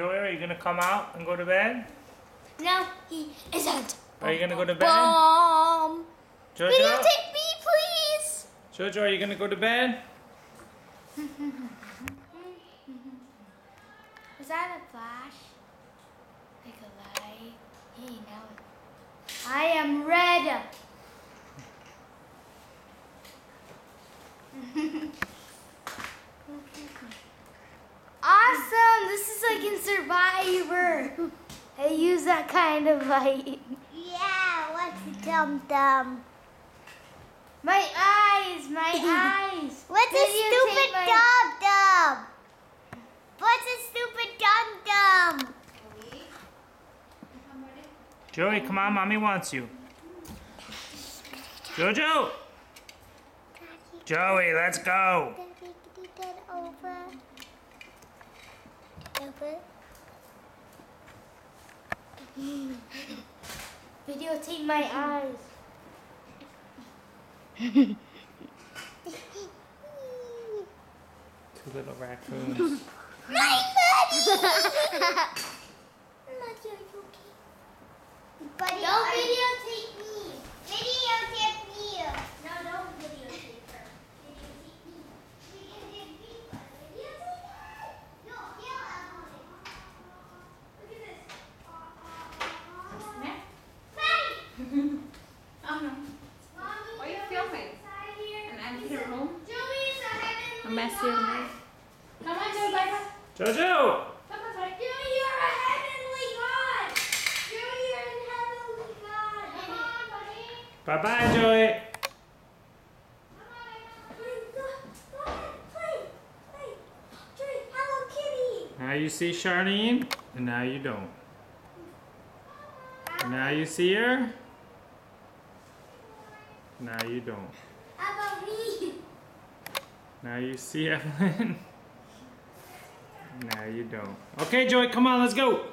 are you gonna come out and go to bed? No, he isn't. Are you gonna go to bed? Bomb. Jojo? Videotape me, please. Jojo, are you gonna go to bed? Was that a flash? Like a light? Hey, now I am red. This is like in Survivor. I use that kind of light. Yeah, what's a dum dum? My eyes, my eyes. What's a Videotape stupid my- dum dum? What's a stupid dum dum? Joey, come on, mommy wants you. Jojo! Joey, let's go. Over. Videotape my eyes. Two little raccoons. My buddy! buddy, Don't are- videotape me. Videotape me. No, don't videotape her. Videotape me. Videotape me. Videotape me. No, yeah, I'm on it. Look at this. Buddy! Oh no. Mommy, Why are you filming? inside here. An empty room? Joey is a heavenly A messy room. Come on, Joe, bye bye. Jojo! Come on. Joey, you're a heavenly God. Joey, you're a heavenly God. Come on, buddy. Bye bye, Joey. Come on, Play, go, go ahead, play, play. Joey, Hello Kitty. Now you see Charlene, and now you don't. Now you see her, now you don't. How about me? Now you see Evelyn, now you don't. Okay, Joey, come on, let's go.